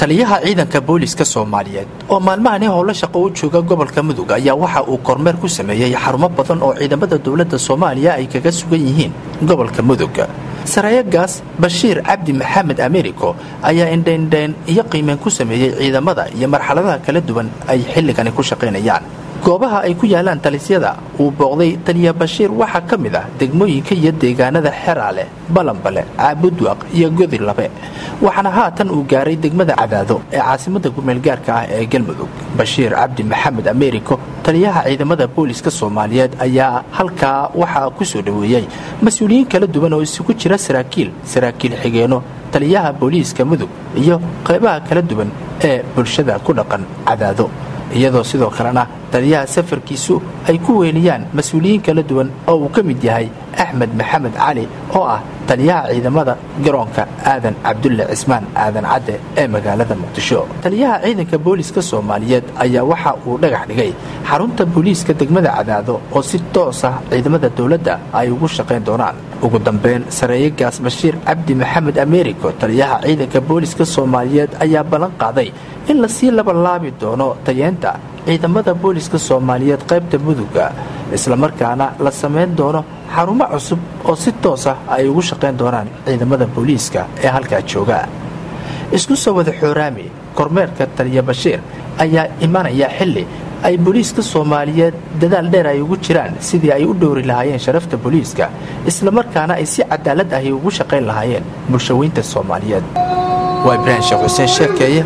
taliyaha ciidanka booliska soomaaliyeed oo maalmahani howlo shaqo u jooga gobolka mudug ayaa waxa uu kormeer ku sameeyey xarumo badan oo ciidamada dowladda soomaaliya ay kaga sugan yihiin gobolka mudug sarayagaas bashiir cabdi maxamed americo ayaa indhaindhayn iyo qiimeyn ku sameeyey ciidamada iyo marxaladaha kala duwan ay xilligani ku shaqaynayaan goobaha ay ku yaalaan talisyada uu booqday taliya bashiir waxaa ka mid ah degmooyinka iyo deegaanada xeraale balambale caabudwaaq iyo godi labe. Waxaana haatan uu gaaray degmada cadaado ee caasimada gumeelgaarka ah ee galmudug. Bashiir cabdi maxamed americo taliyaha ciidamada booliska soomaaliyeed ayaa halkaa waxaa ku soo dhoweeyey mas'uuliyiin kala duwan oo isugu jira saraakiil saraakiil xigeenno taliyaha booliiska mudug iyo qaybaha kala duwan ee bulshada ku dhaqan cadaado iyadoo sidoo kalena taliyaha safarkiisu ay ku weyniyaan mas'uuliyiin kala duwan oo uu ka mid yahay axmed maxamed cali oo ah taliyaha ciidamada garoonka aadan cabdulle cismaan aadan cadde ee magaalada muqdisho. Taliyaha ciidanka booliska soomaaliyeed ayaa waxa uu dhagax dhigay. Xarunta booliiska degmada cadaado oo si toos ah ciidamada dowladda ay ugu shaqayn doonaan. Ugu dambeyn sareeyagaas bashiir cabdi maxamed americo taliyaha ciidanka booliska soomaaliyeed ayaa ballan qaaday in la sii labalaabi doono tayeenta ciidamada booliska soomaaliyeed qaybta muduga islamarkaana la samayn doono xarumo cusub oo si toos ah ay ugu shaqayn doonaan ciidamada booliiska ee halkaa jooga. Isku soo wada xooraami kormeerka taliya bashiir ayaa imanaya xilli ay booliiska soomaaliyeed dadaal dheer ay ugu jiraan sidii ay u dhowri lahaayeen sharafta booliiska islamarkaana ay si cadaalad ahi ugu shaqayn lahaayeen bulshaweynta soomaaliyeed. Waa ibraahim sheekh xuseen sheekeeye